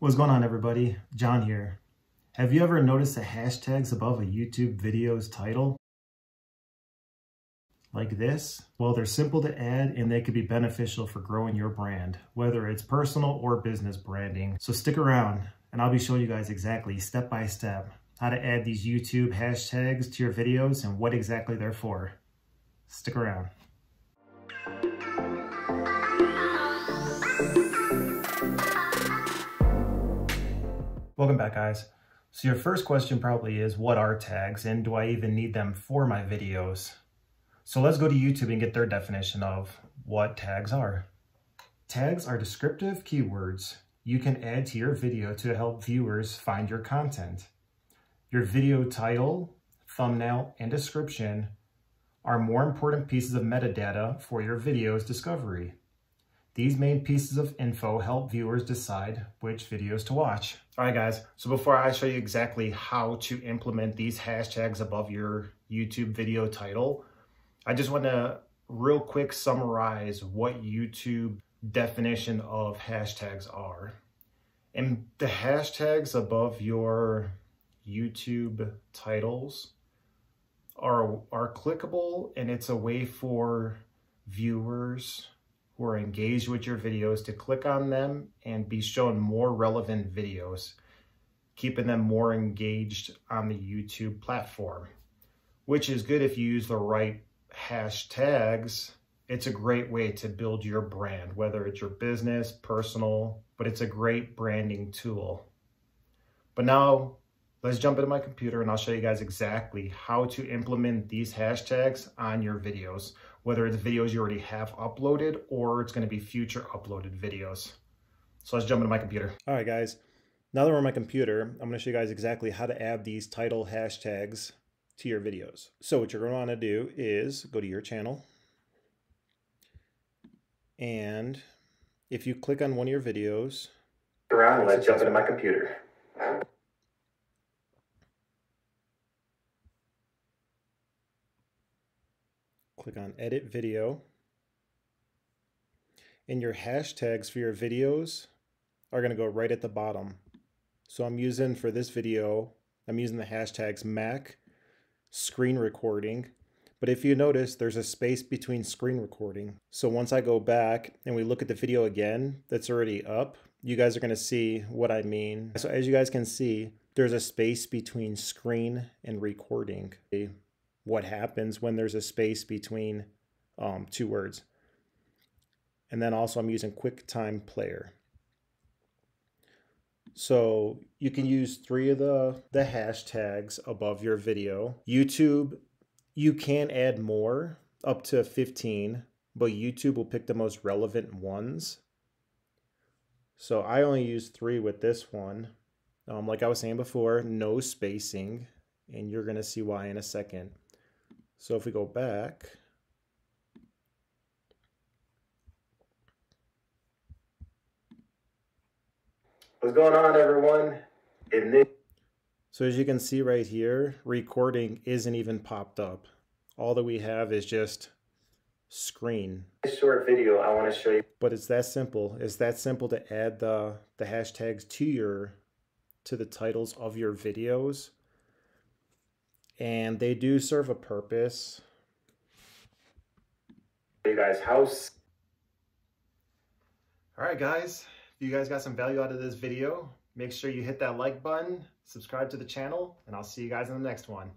What's going on everybody? John here. Have you ever noticed the hashtags above a YouTube video's title? Like this? Well, they're simple to add and they could be beneficial for growing your brand, whether it's personal or business branding. So stick around and I'll be showing you guys exactly step by step how to add these YouTube hashtags to your videos and what exactly they're for. Stick around. Welcome back guys. So your first question probably is what are tags and do I even need them for my videos? So let's go to YouTube and get their definition of what tags are. Tags are descriptive keywords you can add to your video to help viewers find your content. Your video title, thumbnail, and description are more important pieces of metadata for your video's discovery. These main pieces of info help viewers decide which videos to watch. All right, guys, so before I show you exactly how to implement these hashtags above your YouTube video title, I just want to real quick summarize what YouTube definition of hashtags are. And the hashtags above your YouTube titles are, are clickable and it's a way for viewers who are engaged with your videos to click on them and be shown more relevant videos, keeping them more engaged on the YouTube platform, which is good if you use the right hashtags. It's a great way to build your brand, whether it's your business, personal, but it's a great branding tool. But now let's jump into my computer and I'll show you guys exactly how to implement these hashtags on your videos whether it's videos you already have uploaded or it's going to be future uploaded videos. So let's jump into my computer. All right, guys. Now that we're on my computer, I'm going to show you guys exactly how to add these title hashtags to your videos. So what you're going to want to do is go to your channel. And if you click on one of your videos, around, let's jump into my computer. Click on edit video. And your hashtags for your videos are going to go right at the bottom. So I'm using for this video, I'm using the hashtags Mac screen recording. But if you notice, there's a space between screen recording. So once I go back and we look at the video again that's already up, you guys are going to see what I mean. So as you guys can see, there's a space between screen and recording what happens when there's a space between um, two words. And then also I'm using QuickTime Player. So you can use three of the, the hashtags above your video. YouTube, you can add more, up to 15, but YouTube will pick the most relevant ones. So I only use three with this one. Um, like I was saying before, no spacing, and you're going to see why in a second. So if we go back, What's going on, everyone? In this so as you can see right here, recording isn't even popped up. All that we have is just screen. This short video, I want to show you. But it's that simple. It's that simple to add the, the hashtags to your to the titles of your videos and they do serve a purpose. Hey guys, house. All right, guys, if you guys got some value out of this video, make sure you hit that like button, subscribe to the channel, and I'll see you guys in the next one.